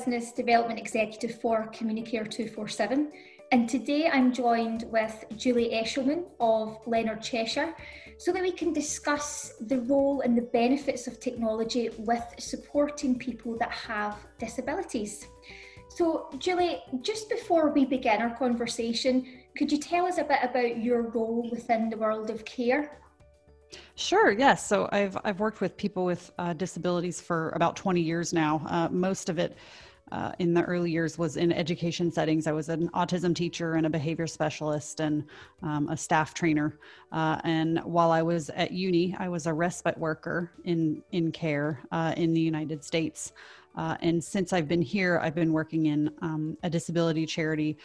Business Development Executive for Communicare 247. And today I'm joined with Julie Eshleman of Leonard Cheshire so that we can discuss the role and the benefits of technology with supporting people that have disabilities. So, Julie, just before we begin our conversation, could you tell us a bit about your role within the world of care? Sure. Yes. So I've I've worked with people with uh, disabilities for about 20 years now. Uh, most of it uh, in the early years was in education settings. I was an autism teacher and a behavior specialist and um, a staff trainer. Uh, and while I was at uni, I was a respite worker in in care uh, in the United States. Uh, and since I've been here, I've been working in um, a disability charity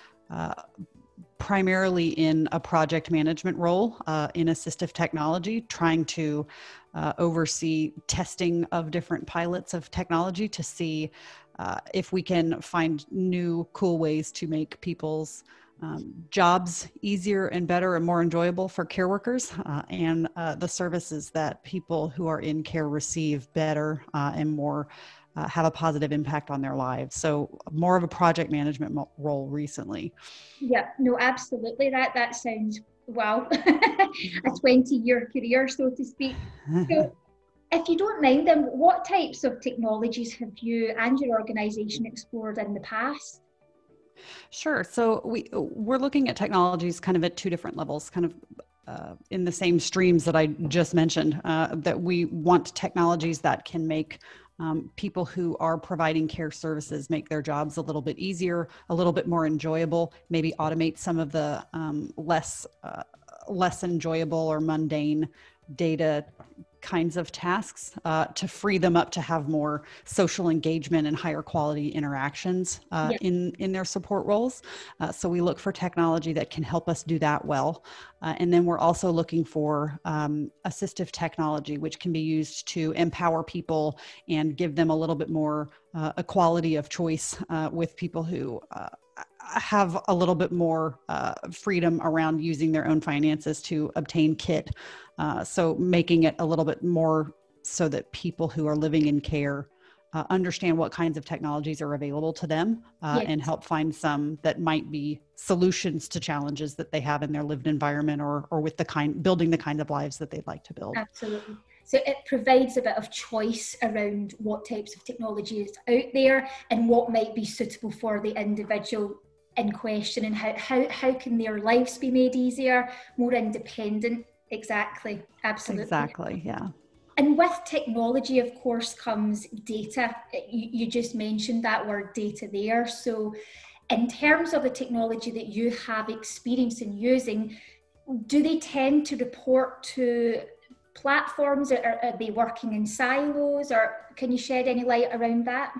primarily in a project management role uh, in assistive technology, trying to uh, oversee testing of different pilots of technology to see uh, if we can find new, cool ways to make people's um, jobs easier and better and more enjoyable for care workers uh, and uh, the services that people who are in care receive better uh, and more uh, have a positive impact on their lives. So more of a project management role recently. Yeah, no, absolutely. That that sounds wow, a twenty-year career, so to speak. So, if you don't mind then what types of technologies have you and your organisation explored in the past? Sure. So we we're looking at technologies kind of at two different levels, kind of uh, in the same streams that I just mentioned. Uh, that we want technologies that can make um, people who are providing care services make their jobs a little bit easier, a little bit more enjoyable, maybe automate some of the um, less uh, less enjoyable or mundane data kinds of tasks uh, to free them up to have more social engagement and higher quality interactions uh, yeah. in in their support roles. Uh, so we look for technology that can help us do that well, uh, and then we're also looking for um, assistive technology which can be used to empower people and give them a little bit more uh, equality of choice uh, with people who have a little bit more uh, freedom around using their own finances to obtain kit. Uh, so making it a little bit more so that people who are living in care uh, understand what kinds of technologies are available to them uh, yes. and help find some that might be solutions to challenges that they have in their lived environment or or with the kind building the kind of lives that they'd like to build. Absolutely. So it provides a bit of choice around what types of technology is out there and what might be suitable for the individual in question and how, how, how can their lives be made easier, more independent. Exactly, absolutely. Exactly, yeah. And with technology, of course, comes data. You, you just mentioned that word data there. So, in terms of the technology that you have experience in using, do they tend to report to platforms? Are, are they working in silos? Or can you shed any light around that?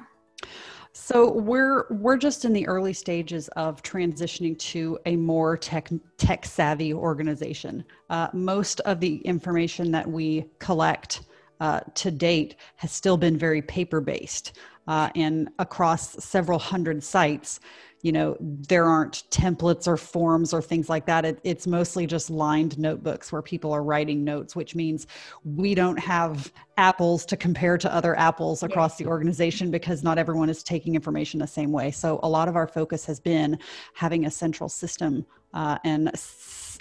So we're we're just in the early stages of transitioning to a more tech tech savvy organization. Uh, most of the information that we collect uh, to date has still been very paper based, uh, and across several hundred sites you know there aren't templates or forms or things like that. It, it's mostly just lined notebooks where people are writing notes which means we don't have apples to compare to other apples across the organization because not everyone is taking information the same way. So a lot of our focus has been having a central system uh, and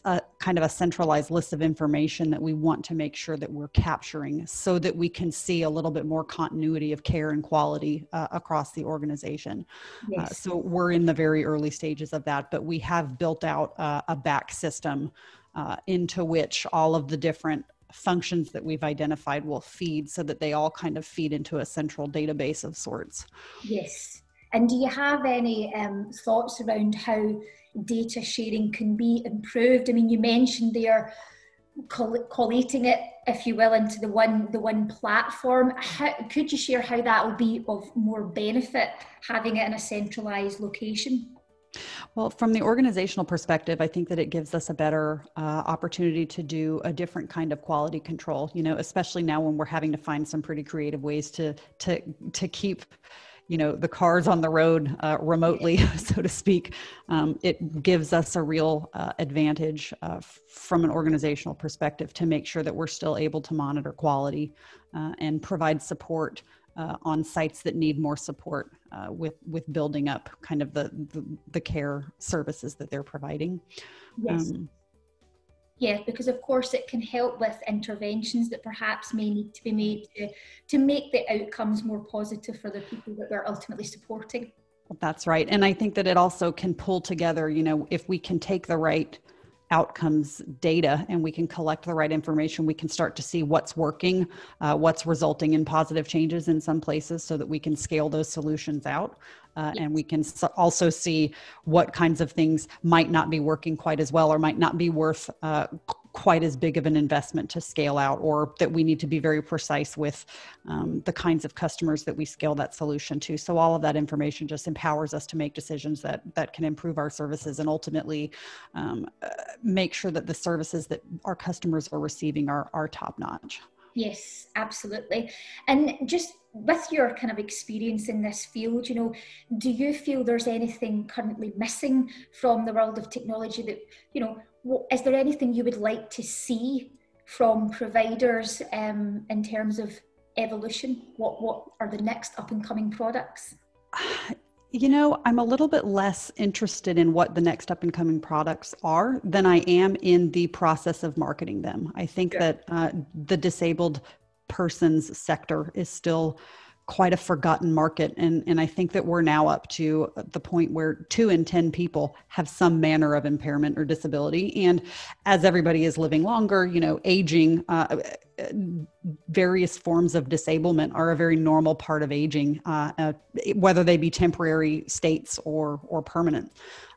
a kind of a centralized list of information that we want to make sure that we're capturing so that we can see a little bit more continuity of care and quality uh, across the organization. Uh, yes. Uh, so we're in the very early stages of that, but we have built out uh, a back system uh, into which all of the different functions that we've identified will feed so that they all kind of feed into a central database of sorts. Yes. And do you have any um, thoughts around how data sharing can be improved? I mean, you mentioned there collating it, if you will, into the one the one platform. How, could you share how that will be of more benefit having it in a centralized location? Well, from the organizational perspective, I think that it gives us a better uh, opportunity to do a different kind of quality control. You know, especially now when we're having to find some pretty creative ways to to to keep you know the cars on the road uh, remotely so to speak um, it gives us a real uh, advantage uh, from an organizational perspective to make sure that we're still able to monitor quality uh, and provide support uh, on sites that need more support uh, with with building up kind of the, the, the care services that they're providing. Yes. Um, yeah, because of course it can help with interventions that perhaps may need to be made to, to make the outcomes more positive for the people that we're ultimately supporting. That's right. And I think that it also can pull together, you know, if we can take the right outcomes data and we can collect the right information, we can start to see what's working, uh, what's resulting in positive changes in some places so that we can scale those solutions out. Uh. And we can also see what kinds of things might not be working quite as well or might not be worth uh, quite as big of an investment to scale out, or that we need to be very precise with um, the kinds of customers that we scale that solution to. So all of that information just empowers us to make decisions that that can improve our services and ultimately um, make sure that the services that our customers are receiving are are top notch. Yes, absolutely. And just with your kind of experience in this field, you know, do you feel there's anything currently missing from the world of technology that, you know, is there anything you would like to see from providers um, in terms of evolution? What what are the next up and coming products? You know, I'm a little bit less interested in what the next up and coming products are than I am in the process of marketing them. I think yeah. that uh, the disabled persons sector is still quite a forgotten market. And and I think that we're now up to the point where 2 in 10 people have some manner of impairment or disability. And as everybody is living longer you know aging uh, various forms of disablement are a very normal part of aging uh, uh, whether they be temporary states or or permanent.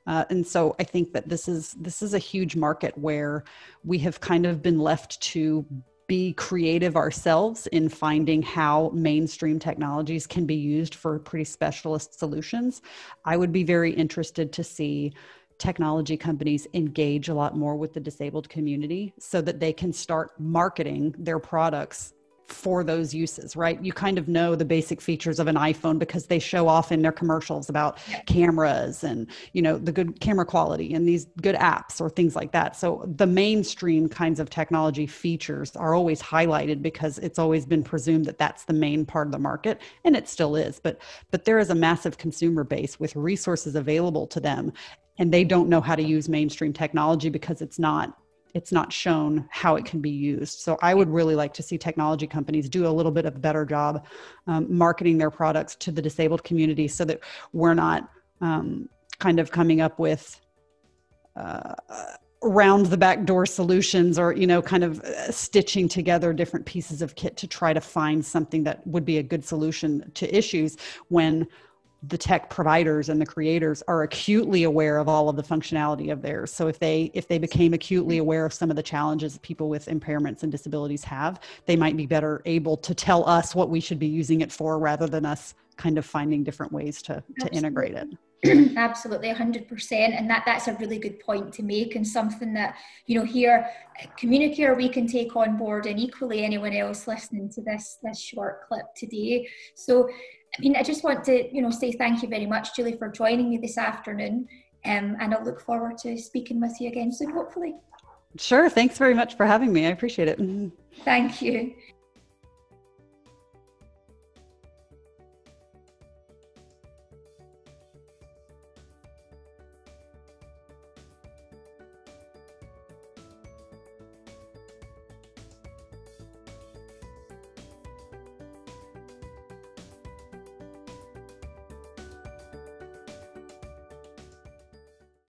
Uh, and so I think that this is this is a huge market where we have kind of been left to be creative ourselves in finding how mainstream technologies can be used for pretty specialist solutions. I would be very interested to see technology companies engage a lot more with the disabled community so that they can start marketing their products for those uses, right? You kind of know the basic features of an iPhone because they show off in their commercials about cameras and, you know, the good camera quality and these good apps or things like that. So the mainstream kinds of technology features are always highlighted because it's always been presumed that that's the main part of the market and it still is. But but there is a massive consumer base with resources available to them and they don't know how to use mainstream technology because it's not it's not shown how it can be used. So I would really like to see technology companies do a little bit of a better job um, marketing their products to the disabled community so that we're not um, kind of coming up with uh, round the back door solutions or you know kind of uh, stitching together different pieces of kit to try to find something that would be a good solution to issues when the tech providers and the creators are acutely aware of all of the functionality of theirs. So if they if they became acutely aware of some of the challenges people with impairments and disabilities have they might be better able to tell us what we should be using it for rather than us kind of finding different ways to to integrate it. Absolutely 100% and that that's a really good point to make and something that you know here communicator we can take on board and equally anyone else listening to this this short clip today. So I mean, I just want to, you know, say thank you very much, Julie, for joining me this afternoon. Um, and I'll look forward to speaking with you again soon, hopefully. Sure. Thanks very much for having me. I appreciate it. Thank you.